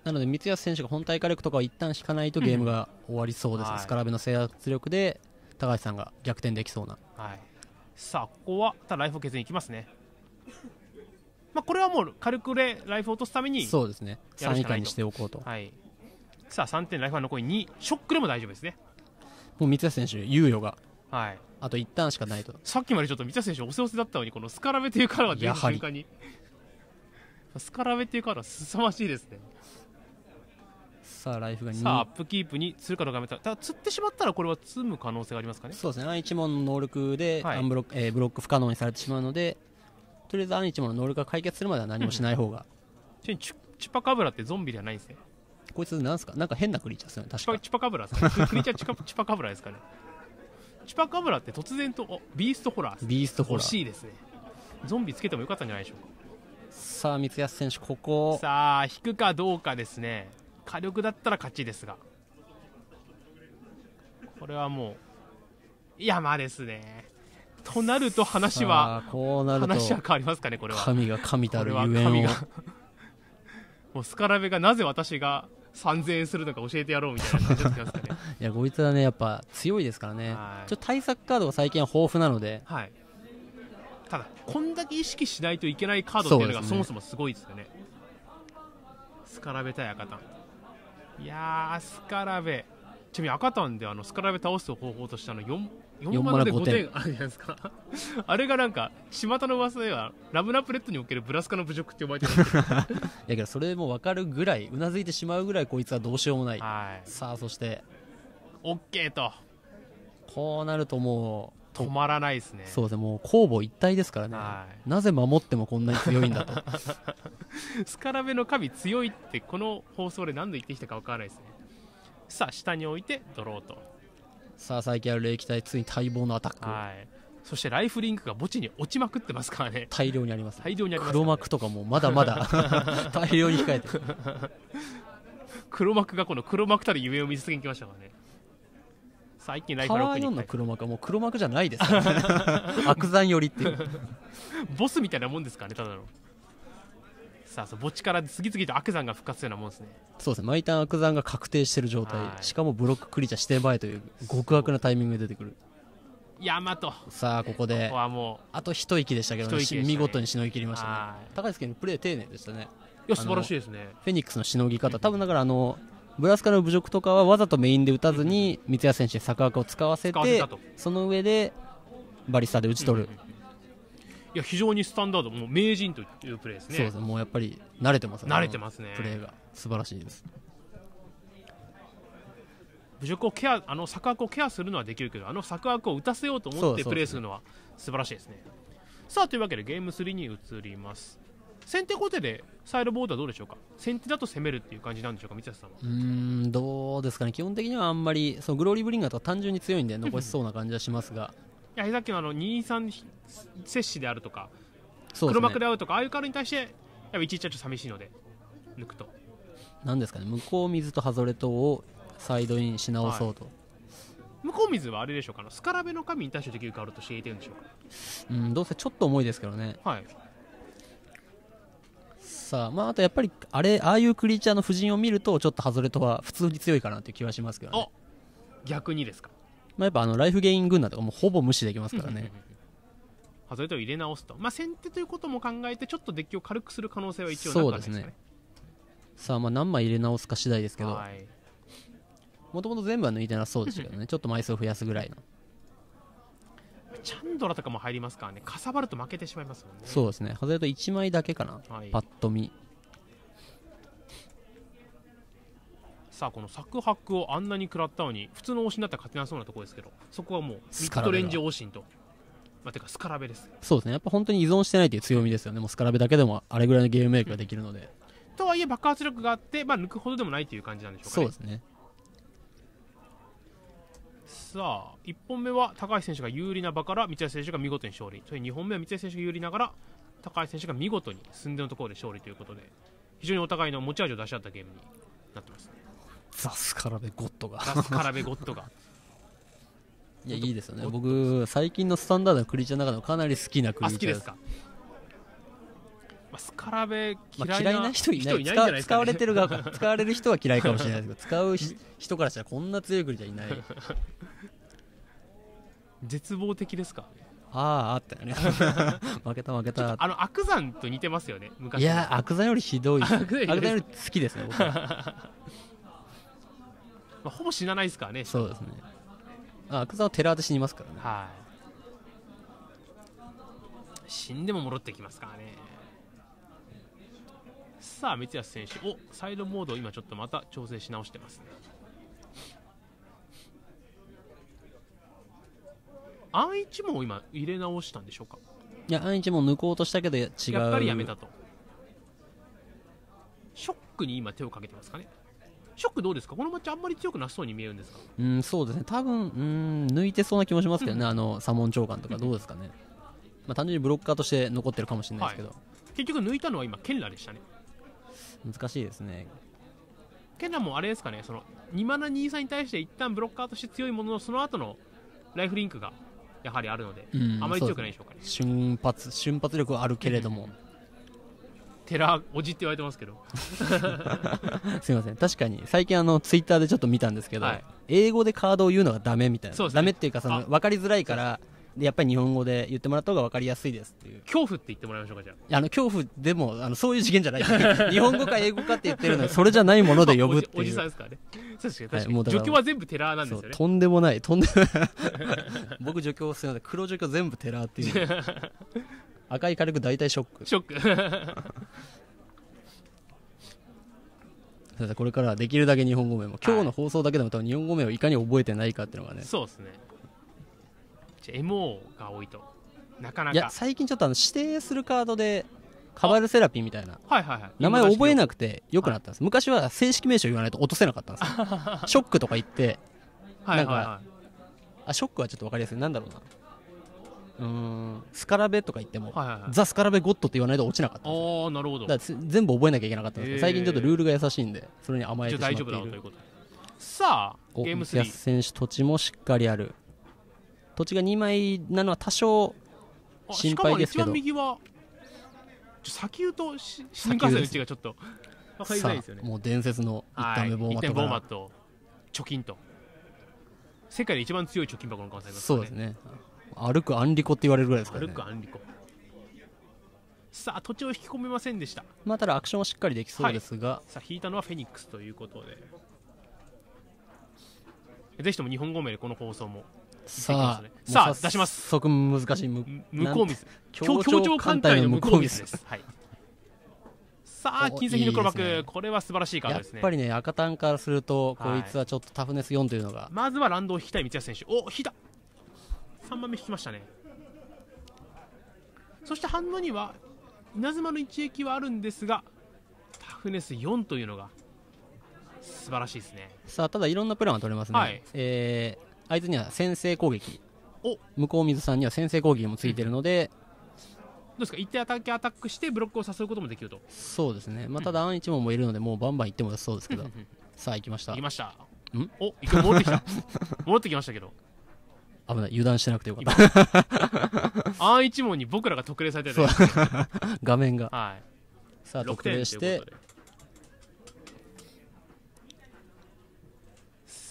Speaker 2: なので三安選手が本体火力とかを一旦引かないとゲームが終わりそうです、ね、うん、スカラベの制圧力で高橋さんが逆転できそうな、
Speaker 1: はい、さあここはただライフを削りにいきますね。まあこれはもう軽くでライフを落とすために
Speaker 2: そうですね。3以下にしておこうと、
Speaker 1: はい、さあ3点ライフは残り2ショックでも大丈夫ですね。
Speaker 2: もう三安選手猶予が。
Speaker 1: はい、
Speaker 2: あと1ターンしかないと。
Speaker 1: さっきまでちょっと三田選手押せ押せだったのにこのスカラベというカードが出た瞬間に。スカラベというカードは凄まじいですね
Speaker 2: さあライフが2
Speaker 1: さあアップキープにするかどうかめたただ釣ってしまったらこれは積む可能性がありますかね？
Speaker 2: そうですね。一問の能力でアンブロック、はい、えー、ブロック不可能にされてしまうのでとりあえずアン一問の能力が解決するまでは何もしない方が。
Speaker 1: ちなみにチュパカブラってゾンビではないんですね。
Speaker 2: こいつなんすか？なんか変なクリーチャーですよね確か。
Speaker 1: チュパカブラクリーチャーチュパ チュパカブラですかね。チュパカブラって突然とおビーストホラー
Speaker 2: ビーストホラー。
Speaker 1: 欲しいですね。ゾンビつけてもよかったんじゃないでしょうか。
Speaker 2: さあ三安選手ここ。
Speaker 1: さあ引くかどうかですね火力だったら勝ちですが。これはもう山ですね。となると話は
Speaker 2: こうなると
Speaker 1: 話は変わりますかねこれは。
Speaker 2: 神が神たるゆえんを。
Speaker 1: もうスカラベがなぜ私が3000円するのか教えてやろうみたいな感じですかね。
Speaker 2: いやこいつはねやっぱ強いですからね、ちょっと対策カードが最近は豊富なので、
Speaker 1: はい、ただこんだけ意識しないといけないカードっていうのがそもそもすごいですよね、ね、スカラベ対赤タンいやスカラベ。ちなみに赤タンであのスカラベ倒す方法としてあの 4, 4マナで5点。あるじゃないですか。あれがなんか巷の噂ではラムナプレットにおけるブラスカの侮辱って呼ばれてる いや
Speaker 2: けどそれも分かるぐらいうなずいてしまうぐらいこいつはどうしようもない、
Speaker 1: はい、
Speaker 2: さあそして
Speaker 1: OK と。
Speaker 2: こうなるとも
Speaker 1: う止まらないですね。
Speaker 2: そうですね。もう攻防一体ですからね、はい、なぜ守ってもこんなに強いんだと。
Speaker 1: スカラベの神強いってこの放送で何度言ってきたか分からないですね。さあ下に置いてドローと。
Speaker 2: さあ最近ある霊気体ついに待望のアタック、
Speaker 1: はい、そしてライフリンクが墓地に落ちまくってますからね。
Speaker 2: 大量にあります、
Speaker 1: 大量にあります、
Speaker 2: ね、黒幕とかもまだまだ。大量に控えてる。
Speaker 1: 黒幕がこの黒幕たる夢を見せつけに来ましたからね最近ライフロック
Speaker 2: にの黒幕はもう黒幕じゃないですからね。悪残よりっていう。
Speaker 1: ボスみたいなもんですからねただの。さあそう墓地から次々と悪山が復活するようなもんですね。
Speaker 2: そうですね。毎ターン悪山が確定している状態。しかもブロッククリーチャーして前という極悪なタイミングで出てくる。
Speaker 1: 山と。
Speaker 2: さあここで。
Speaker 1: ここはも
Speaker 2: う。あと一息でしたけど、ね。ね、見事にしのぎ切りましたね。高橋君プレー丁寧でしたね。
Speaker 1: いや素晴らしいですね。
Speaker 2: フェニックスのしのぎ方。多分だからあのブラスカの侮辱とかはわざとメインで打たずに三谷選手に策悪を使わせてその上でバリスタで打ち取る、
Speaker 1: いや非常にスタンダードもう名人というプレーですね。
Speaker 2: そうですもうやっぱり慣れてます
Speaker 1: ね慣れてますね。
Speaker 2: プレーが。素晴らしいです。
Speaker 1: 侮辱をケアあの策悪をケアするのはできるけどあの策悪を打たせようと思ってプレーするのは素晴らしいですね。さあというわけでゲーム3に移ります先手後手でサイドボードはどうでしょうか？先手だと攻めるっていう感じなんでしょうか？三橋さんは。
Speaker 2: うんどうですかね。基本的にはあんまりそのグローリーブリンガーとか単純に強いんで残しそうな感じはしますが。
Speaker 1: やはりさっきのあの23接種であるとか、ね、黒幕であるとかああいうカードに対してやっぱいちょっと寂しいので抜くと。
Speaker 2: なんですかね。向こう水とハゾレトをサイドインし直そうと、はい、
Speaker 1: 向こう水はあれでしょうか？スカラベの神に対してできるカードとして言えてるんでしょうか？
Speaker 2: うんどうせちょっと重いですけどね。
Speaker 1: はい
Speaker 2: さあまああとやっぱりあれああいうクリーチャーの布陣を見るとちょっとハゾレトは普通に強いかなっていう気はしますけどね。
Speaker 1: 逆にですか？
Speaker 2: まあ、やっぱあのライフゲイン軍団とかもほぼ無視できますからね。
Speaker 1: 外れと入れ直すと、まあ、先手ということも考えてちょっとデッキを軽くする可能性は一応なくはないですかね、ね、
Speaker 2: さあまあ何枚入れ直すか次第ですけど。もともと全部は抜いてなそうでしたけどね。ちょっと枚数を増やすぐらいの
Speaker 1: チャンドラとかも入りますからね。かさばると負けてしまいますもんね。
Speaker 2: そうですね。外れると1枚だけかな、はい、パッと見。
Speaker 1: さあこの作白をあんなに食らったのに普通の往診だったら勝てなそうなところですけどそこはもうミッドレンジ往診とまあ、てかスカラベです。
Speaker 2: そうですね。やっぱ本当に依存してないという強みですよね。もうスカラベだけでもあれぐらいのゲームメイクができるので。
Speaker 1: とはいえ爆発力があって、まあ、抜くほどでもないという感じなんでしょうか
Speaker 2: ね。そうですね
Speaker 1: さあ1本目は高橋選手が有利な場から三橋選手が見事に勝利。それ2本目は三橋選手が有利ながら高橋選手が見事に寸出のところで勝利ということで非常にお互いの持ち味を出し合ったゲームになってますね。
Speaker 2: ザスカラベゴッドが。
Speaker 1: ザスカラベゴッドが。
Speaker 2: いやいいですよね。僕最近のスタンダードのクリーチャーの中でもかなり好きなクリーチャー。ですか？
Speaker 1: まあ、スカラベ
Speaker 2: 嫌いな,、まあ、な人いない。いない、ね、使われてる側 使われる人は嫌いかもしれないですけど使う人からしたらこんな強いクリーチャーいない。
Speaker 1: 絶望的ですか？
Speaker 2: あああったよね。負けた負けた。
Speaker 1: あの悪山と似てますよね
Speaker 2: 昔いや悪山よりひどい。悪山より好きですね僕は。
Speaker 1: まあ、ほぼ死なないですからね
Speaker 2: そうですね。あ悪山は寺で死にますからね。
Speaker 1: はい。死んでも戻ってきますからねさあ三安選手。おサイドモードを今ちょっとまた調整し直してますね。アンイチも今入れ直したんでしょうか？
Speaker 2: いやアンイチも抜こうとしたけど違う。
Speaker 1: やっぱりやめたと。ショックに今手をかけてますかね？ショックどうですか？このマッチあんまり強くなそうに見えるんですか？
Speaker 2: うんそうですね。多分うん抜いてそうな気もしますけどね、あの左門長官とかどうですかね、まあ、単純にブロッカーとして残ってるかもしれないですけど、はい、
Speaker 1: 結局抜いたのは今ケンラでしたね
Speaker 2: 難しいですね。
Speaker 1: ケンラもあれですかねその2マナ23に対して一旦ブロッカーとして強いもののその後のライフリンクがやはりあるので、うん、あまり強くないでしょうかね。
Speaker 2: 瞬発瞬発力はあるけれども、うん、
Speaker 1: 寺おじって言われてますけど。
Speaker 2: すみません。確かに最近あのツイッターでちょっと見たんですけど、はい、英語でカードを言うのがダメみたいな、ね、ダメっていうかその分かりづらいからやっぱり日本語で言ってもらった方が分かりやすいですっていう。
Speaker 1: 恐怖って言ってもらいましょうかじゃ
Speaker 2: あ。あの恐怖でもあのそういう次元じゃない。日本語か英語かって言ってるのにそれじゃないもので呼ぶっていう。
Speaker 1: おじさんですからね。確かに確かに、はい、除去は全部テラーなんですよね
Speaker 2: とんでもないとんでもない。僕除去するので黒除去全部テラーっていう。赤い火力大体ショック。
Speaker 1: ショッ
Speaker 2: ク。これからできるだけ日本語名も。今日の放送だけでも多分日本語名をいかに覚えてないかっていうのがね。
Speaker 1: そうですね MO が多いと。なかなか。
Speaker 2: いや最近ちょっとあの指定するカードでカバルセラピーみたいな、はいはいはい、名前覚えなくてよくなったんです、はい、昔は正式名称言わないと落とせなかったんです ショックとか言ってはいはい、はい、あショックはちょっと分かりやすい。なんだろうな。うんスカラベとか言っても、はいはいはい、ザ・スカラベゴッドって言わないと落ちなかった
Speaker 1: ああなるほど。
Speaker 2: だ全部覚えなきゃいけなかったんですけど最近ちょっとルールが優しいんでそれに甘えてしまっている。大丈夫だということ
Speaker 1: さあゲーム3
Speaker 2: 選手土地もしっかりある土地が2枚なのは多少心配ですけど。
Speaker 1: 右は先言うと新幹線の位置がちょっと分かりづらいですよね。
Speaker 2: もう伝説の1点目ボーマット
Speaker 1: ボーマット貯金と。世界で一番強い貯金箱の可能性
Speaker 2: が、ね、そうですね。歩くアンリコって言われるぐらいですから、
Speaker 1: ね、歩くアンリコさあ土地を引き込めませんでした。
Speaker 2: まあただアクションはしっかりできそうですが、はい、
Speaker 1: さあ引いたのはフェニックスということで。ぜひとも日本語名でこの放送も
Speaker 2: さあ、
Speaker 1: さあ出します。
Speaker 2: 早速難しい
Speaker 1: 向こう水協調艦隊の向こう水です、はい、さあ金石の黒幕、ね、これは素晴らしいカードですね。
Speaker 2: やっぱりね赤タンからするとこいつはちょっとタフネス4というのが、はい、
Speaker 1: まずはランドを引きたい三谷選手。お引いた。3番目引きましたね。そして反応には稲妻の一撃はあるんですがタフネス4というのが素晴らしいですね。
Speaker 2: さあただいろんなプランは取れますね、はい、えー、あいつには先制攻撃。向こう水さんには先制攻撃もついてるので、
Speaker 1: どうですか？一定アタックアタックしてブロックを誘うこともできると。
Speaker 2: そうですね、まあ、ただ、アン一問もいるので、もうバンバンいってもそうですけど、さあ、行きました。
Speaker 1: 行きました。ん？お一回戻ってきた。戻ってきましたけど。
Speaker 2: 危ない、油断してなくてよかった。
Speaker 1: アン一問に僕らが特例されてる、
Speaker 2: 画面が。
Speaker 1: はい。
Speaker 2: さあ、特例して、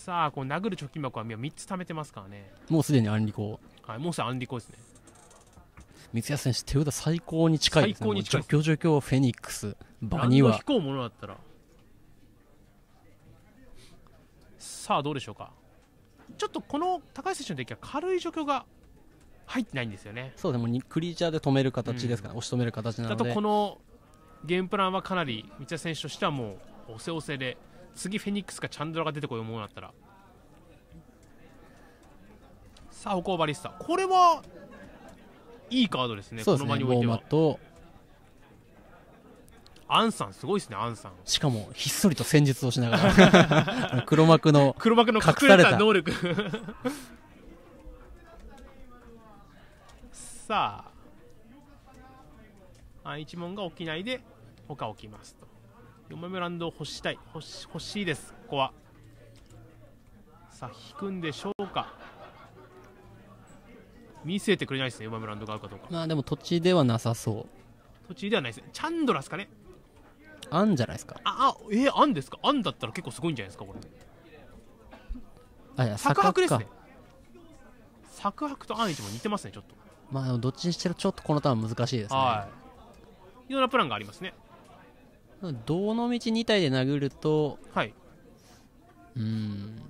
Speaker 1: さあこう殴る貯金箱は3つ貯めてますからね。
Speaker 2: もうすでにアンリコ。
Speaker 1: はいもうすでにアンリコですね。
Speaker 2: 三安選手手札最高に近いですね。最高に近い状況状況フェニックス。バに
Speaker 1: は。引こうものだったら。さあどうでしょうか。ちょっとこの高橋選手の時は軽い状況が入ってないんですよね。
Speaker 2: そうでもクリーチャーで止める形ですから、うん、押し止める形なので。
Speaker 1: だとこのゲームプランはかなり三谷選手としてはもう押せ押せで。次フェニックスかチャンドラが出てこようものだったら。さあ歩行バリスタ。これはいいカードですね
Speaker 2: そうですねこの場においては。と
Speaker 1: アンさんすごいですねアンさん。
Speaker 2: しかもひっそりと戦術をしながら。黒幕の
Speaker 1: 黒幕の隠れた能力。さあ。あ一問が起きないで他起きますと4枚目ランド欲したい。欲し欲しいです。ここは。さあ引くんでしょうか。見せてくれないですね。4枚目ランドがあるかどうか。
Speaker 2: まあでも土地ではなさそう。
Speaker 1: 土地ではないですね。チャンドラスかね。
Speaker 2: あんじゃないですか。
Speaker 1: ああえー、あんですか？あんだったら結構すごいんじゃないですかこれ。
Speaker 2: あいや
Speaker 1: 錯白ですね。錯白とアンイチも似てますねちょっと。
Speaker 2: まあどっちにしてもちょっとこのターン難しいですね。
Speaker 1: はい。いろんなプランがありますね
Speaker 2: どの道2体で殴ると
Speaker 1: はい。
Speaker 2: うん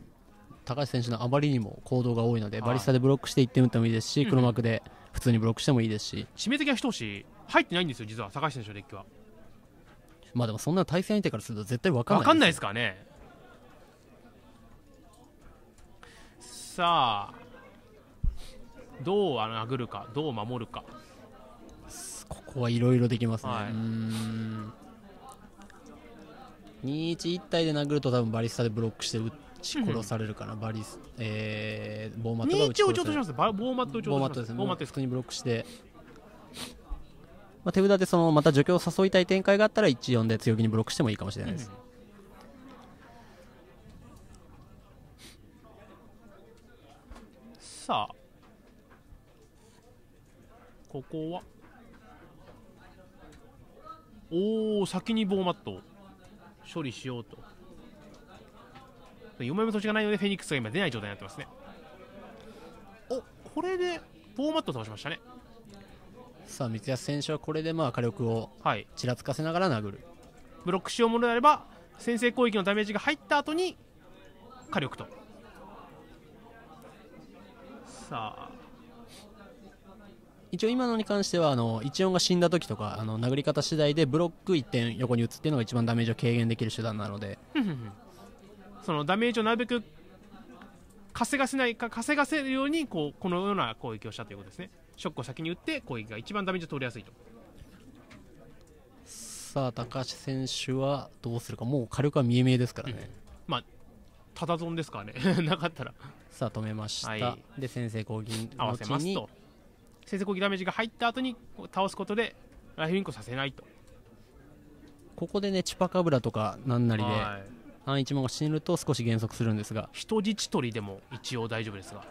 Speaker 2: 高橋選手のあまりにも行動が多いので、バリスタでブロックしていってみてもいいですし、黒幕で普通にブロックしてもいいですし。
Speaker 1: 致命的な一押し入ってないんですよ実は高橋選手のデッキは。
Speaker 2: まあでもそんな対戦相手からすると絶対分かんない
Speaker 1: 分かんないですからね。さあどう殴るかどう守るか。
Speaker 2: ここはいろいろできますね、はい、うん2-1-1体で殴ると多分バリスタでブロックして打ち殺されるかな、うん、バリス、えー、ボーマットが打ち殺される
Speaker 1: ボーマット
Speaker 2: ボーマットですね。ボーマット普通にブロックして。まあ、手札でそのまた除去を誘いたい展開があったら1-4で強気にブロックしてもいいかもしれないです、うん、
Speaker 1: さあ。ここは。おお先にボーマット処理しようと。4枚目土地がないのでフェニックスが今出ない状態になってますね。おこれでボーマット倒しましたね。
Speaker 2: さあ三谷選手はこれでまあ火力をちらつかせながら殴る、
Speaker 1: ブロックしようものであれば先制攻撃のダメージが入った後に火力と。さあ
Speaker 2: 一応今のに関してはあの14が死んだ時とかあの殴り方次第でブロック1点横に打つっていうのが一番ダメージを軽減できる手段なので。
Speaker 1: そのダメージをなるべく稼がせないか稼がせるようにこうこのような攻撃をしたということですね。ショックを先に打って攻撃が一番ダメージを取りやすいと。
Speaker 2: さあ高橋選手はどうするか。もう火力は見え見えですからね、うん、
Speaker 1: まあただ損ですからね。なかったら。
Speaker 2: さあ止めました、はい、で先制攻撃
Speaker 1: 合わせますと先制攻撃ダメージが入った後に倒すことでライフリンクさせないと。
Speaker 2: ここでねチュパカブラとかなんなりで、はい、一門が死ぬと少し減速するんですが。
Speaker 1: 人質取りでも一応大丈夫ですが。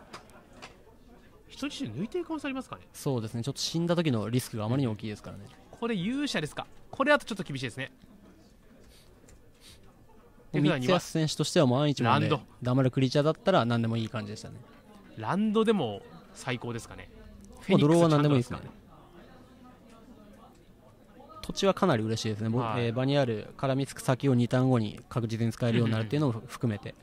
Speaker 1: 人質抜いてる可能性ありますかね？
Speaker 2: そうですね。ちょっと死んだ時のリスクがあまりに大きいですからね。
Speaker 1: これ勇者ですか？これだとちょっと厳しいですね。
Speaker 2: 三安選手としてはもう安一問で黙るクリーチャーだったら何でもいい感じでしたね。
Speaker 1: ランドでも最高ですかね？
Speaker 2: もうドローは何でもいいですね。土地はかなり嬉しいですね、はい、えー、場にある絡みつく先を2ターン後に確実に使えるようになるっていうのを含めて。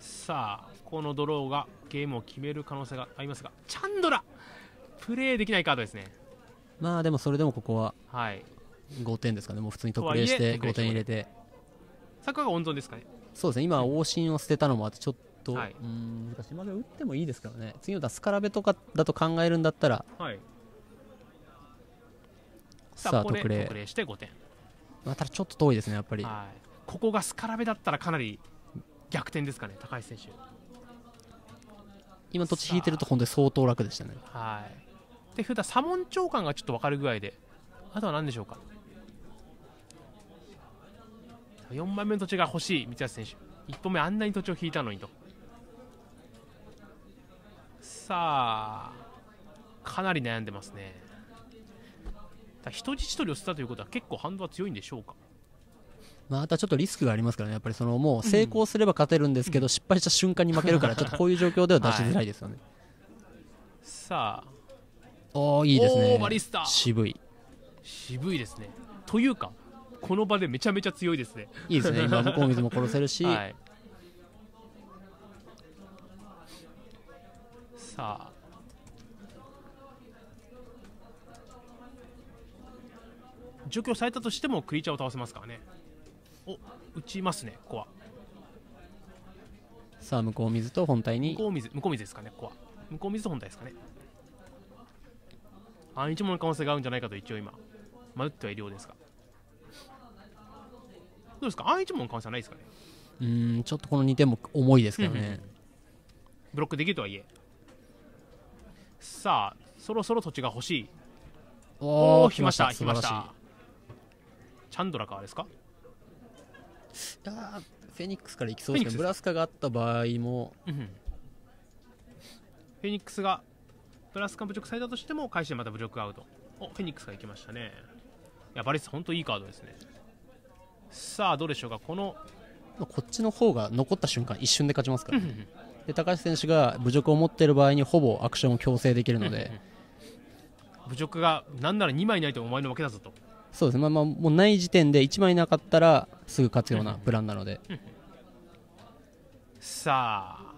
Speaker 1: さあこのドローがゲームを決める可能性がありますがチャンドラプレイできないカードですね。
Speaker 2: まあでもそれでもここは5点ですかね。もう普通に特例して5点入れて。
Speaker 1: サッカーが温存ですかね。
Speaker 2: そうですね。今往診を捨てたのもあってちょっと、はい、うん難しい。まだ打ってもいいですからね。次のスカラベとかだと考えるんだったら、
Speaker 1: はい、
Speaker 2: さあ特例。
Speaker 1: 特例して5点。
Speaker 2: まあ、ただちょっと遠いですねやっぱり、は
Speaker 1: い、ここがスカラベだったらかなり逆転ですかね高橋選手。
Speaker 2: 今土地引いてると本当に相当楽でしたね。
Speaker 1: はい。で普段左門長官がちょっと分かる具合であとは何でしょうか。4番目の土地が欲しい三橋選手。1本目あんなに土地を引いたのにとさあかなり悩んでますね。人質取りをしたということは結構ハンドは強いんでしょうか？
Speaker 2: またちょっとリスクがありますからね、やっぱりそのもう成功すれば勝てるんですけど、うん、失敗した瞬間に負けるから、ちょっとこういう状況では出しづらいですよね。はい、
Speaker 1: さあ、
Speaker 2: おいいですね、渋い。
Speaker 1: 渋いですね。というか、この場でめちゃめちゃ強いですね。
Speaker 2: いいですね、今、向こう水も殺せるし、はい、
Speaker 1: さあ。除去されたとしてもクリーチャーを倒せますからね。お打ちますねここは
Speaker 2: さあ向こう水と本体に。
Speaker 1: 向こう水向こう水ですかねここは向こう水と本体ですかね。暗一門の可能性があるんじゃないかと一応今迷ってはいるようですが。どうですか？暗一門の可能性はないですかね？
Speaker 2: うんちょっとこの2点も重いですけどね。
Speaker 1: ブロックできるとはいえさあそろそろ土地が欲しい。おお来ました来ましたチャンドラからですか？
Speaker 2: いやフェニックスから行きそうですね。ブラスカがあった場合も、
Speaker 1: フェニックスがプラスカ侮辱されたとしても返してまた侮辱アウトおフェニックスが行きましたね。いやバリス本当いいカードですね。さあどうでしょうか？この
Speaker 2: こっちの方が残った瞬間一瞬で勝ちますから、ね、で高橋選手が侮辱を持っている場合にほぼアクションを強制できるので。
Speaker 1: 侮辱がなんなら2枚ないとお前の負けだぞと。
Speaker 2: そうですね、まあ、まあもうない時点で1枚なかったらすぐ勝つようなプランなので。
Speaker 1: さあ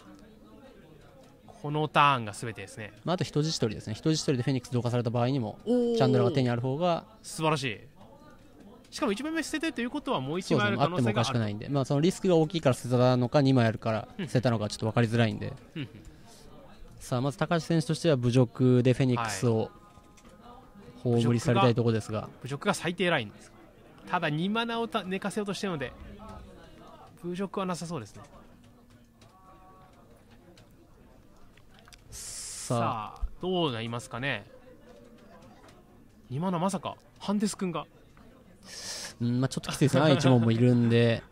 Speaker 1: このターンが全てですね、
Speaker 2: まあ、あと人質取りですね。人質取りでフェニックス同化された場合にもチャンドラが手にある方が
Speaker 1: 素晴らしいしかも1枚目捨ててるということはもう1枚ある可能性があ
Speaker 2: ってもおかしくないんで、まあ、そのリスクが大きいから捨てたのか2枚あるから捨てたのかちょっと分かりづらいんで。さあまず高橋選手としては侮辱でフェニックスを葬りされたいところですが。
Speaker 1: 侮辱が最低ラインですただ2マナを寝かせようとしてるので侮辱はなさそうですね。さあ。どうなりますかね。今のまさかハンデス君が
Speaker 2: うんまあちょっときついですね1問もいるんで。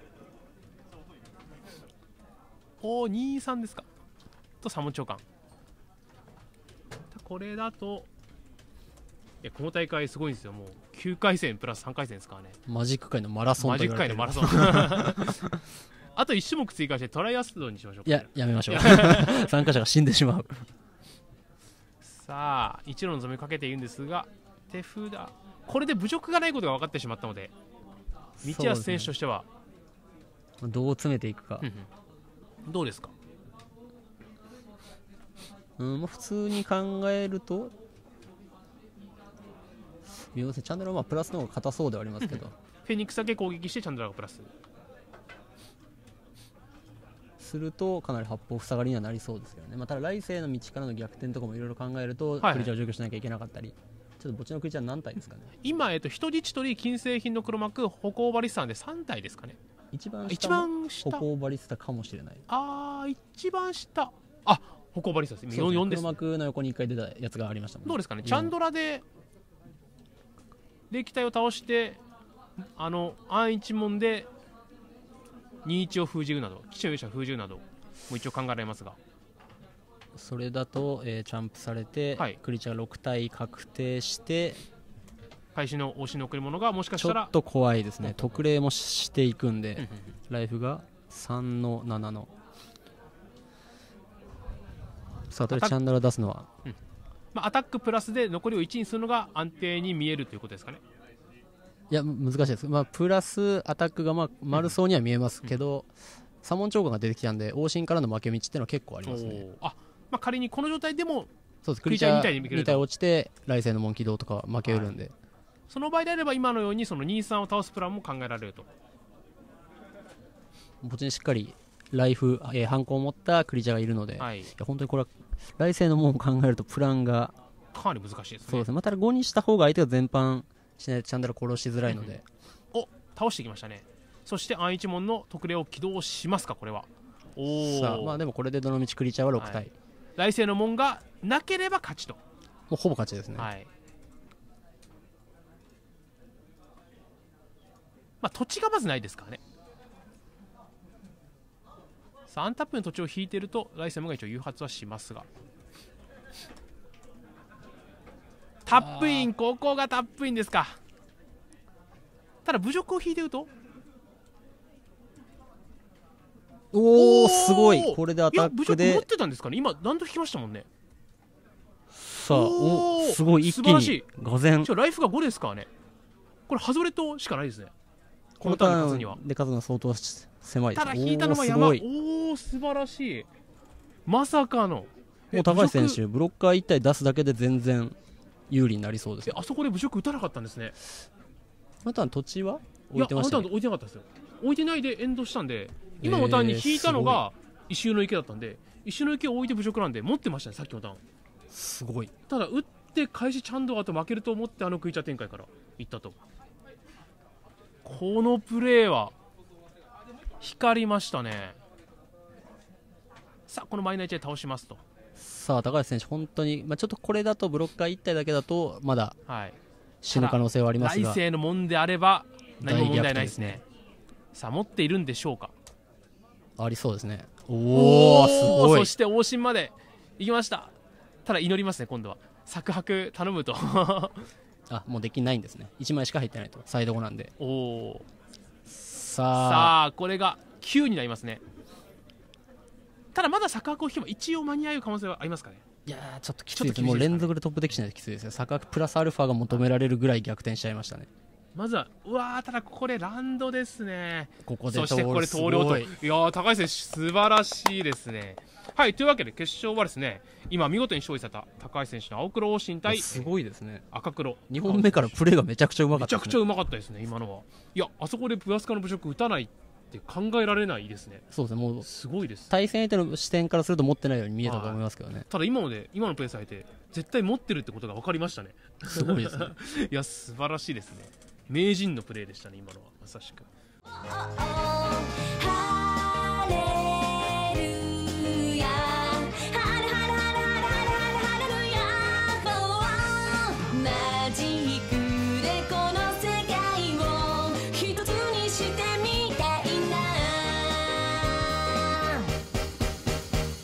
Speaker 1: おお23ですか？とサモ長官これだといやこの大会すごいんですよ。もう9回戦プラス3回戦ですからね。
Speaker 2: マジック界のマラソン
Speaker 1: マジック界のマラソン。あと1種目追加してトライアスロンにしましょう
Speaker 2: いややめましょう。参加者が死んでしまう。
Speaker 1: さあ一路の染めかけているんですが手札これで侮辱がないことが分かってしまったので道安選手としては、
Speaker 2: ね、どう詰めていくか。
Speaker 1: どうですか？
Speaker 2: うんまあ、普通に考えるとチャンネルはまあプラスの方が硬そうではありますけど。
Speaker 1: フェニックスだけ攻撃してチャンネルがプラス。
Speaker 2: するとかなり八方塞がりにはなりそうですよね、まあ、ただ来世の道からの逆転とかもいろいろ考えると、はい、クリチャーを除去しなきゃいけなかったりちょっと墓地のクリチャー何体ですかね？
Speaker 1: 今、えっと、人質取り金製品の黒幕歩行バリスタで3体ですかね。
Speaker 2: 一番下一番下。歩行バリスタかもしれない。
Speaker 1: ああ一番下。あ歩行バリスタです。4
Speaker 2: です、黒幕の横に1回出たやつがありましたもん、
Speaker 1: ね、どうですかね？チャンドラで霊気体を倒してあの暗一門で21を封じるなど騎士の勇者封じるなども一応考えられますが
Speaker 2: それだと、えー、チャンプされて、はい、クリーチャー6体確定して
Speaker 1: 開始の推しの贈り物がもしかしたら
Speaker 2: ちょっと怖いですね。特例もしていくんでライフが3の7の。さあとりあえずチャンネルを出すのは、うん。
Speaker 1: まあ、アタックプラスで残りを1にするのが安定に見えるということですかね。
Speaker 2: いや難しいです、まあ、プラスアタックがまあ丸そうには見えますけど、サモン超過が出てきたんで王神からの負け道っていうのは結構ありますね。
Speaker 1: あ、まあ、仮にこの状態でも
Speaker 2: そうです。クリーチャー2体落ちて来世の門起動とか負けうるんで、はい、
Speaker 1: その場合であれば今のようにその23を倒すプランも考えられると。
Speaker 2: こっちにしっかりライフ、えー、ハンコを持ったクリーチャーがいるので、はい、いや本当にこれは来世の門を考えるとプランが
Speaker 1: かなり難しいですね。
Speaker 2: そうですね。また5にした方が相手が全般しないとチャンネル殺しづらいので、
Speaker 1: お倒してきましたね。そして暗一門の特例を起動しますかこれは。
Speaker 2: おさあまあでもこれでどのみちクリーチャーは6体、はい、
Speaker 1: 来世の門がなければ勝ちと。も
Speaker 2: うほぼ勝ちですね。
Speaker 1: はい。まあ土地がまずないですからね。さあアンタップの土地を引いてると来世門が一応誘発はしますが。タップインここがタップインですか。ただ侮辱を引いてると
Speaker 2: おおすごい。これでアタックで。
Speaker 1: 持ってたんですかね？今何度引きましたもんね。
Speaker 2: さあおすごい一気にがぜん
Speaker 1: ライフが5ですからね？これ外れとしかないですね。このターンで数には。
Speaker 2: で数が相当狭い
Speaker 1: ただ引いたのは山。おお素晴らしい。まさかの。
Speaker 2: もう高橋選手ブロッカー1体出すだけで全然有利になりそうです
Speaker 1: あそこで侮辱打たなかったんですね。
Speaker 2: また土地は？置いてました、
Speaker 1: ね、置いてなかったですよ。置いてないでエンドしたんで今のターンに引いたのが異臭の池だったんで異臭の池を置いて侮辱なんで持ってましたねさっきのターン。
Speaker 2: すごい。
Speaker 1: ただ打って開始ちゃんとあと負けると思ってあの食い茶展開からいったと。このプレーは光りましたね。さあこのマイナー1で倒しますと。
Speaker 2: さあ高橋選手、本当に、まあ、ちょっとこれだとブロッカー1体だけだとまだ死ぬ可能性はありますが、
Speaker 1: 来世のもんであれば何も問題ないですね。さあ持っているんでしょうか
Speaker 2: ありそうですね。おおすご
Speaker 1: い。そして往診まで行きました。ただ祈りますね今度は。作白頼むと。
Speaker 2: あもうできないんですね。1枚しか入ってないと。サイド後なんで。
Speaker 1: おおさあ。これが9になりますね。ただまだ作白を引けば一応間に合う可能性はありますかね。
Speaker 2: いやちょっときついです、ね、もう連続でトップできしないときついですよ作白プラスアルファが求められるぐらい逆転しちゃいましたね
Speaker 1: まずはうわただここでランドですね。
Speaker 2: ここで
Speaker 1: そしてこれ投了と。い。や高橋選手素晴らしいですね。はいというわけで決勝はですね今見事に勝利された高橋選手の青黒王神対
Speaker 2: すごいですね。
Speaker 1: 赤黒。
Speaker 2: 2本目からプレーがめちゃくちゃうまかった、
Speaker 1: ね、めちゃくちゃうまかったですね今のは。いやあそこでプラスカの侮辱打たないって考えられないですね。
Speaker 2: そうですねもう
Speaker 1: すごいです。
Speaker 2: 対戦相手の視点からすると持ってないように見えたと思いますけどね。
Speaker 1: ただ今ので今のプレーされて絶対持ってるってことが分かりましたね。
Speaker 2: すごいですね。
Speaker 1: いや素晴らしいですね名人のプレーでしたね今のはまさしく。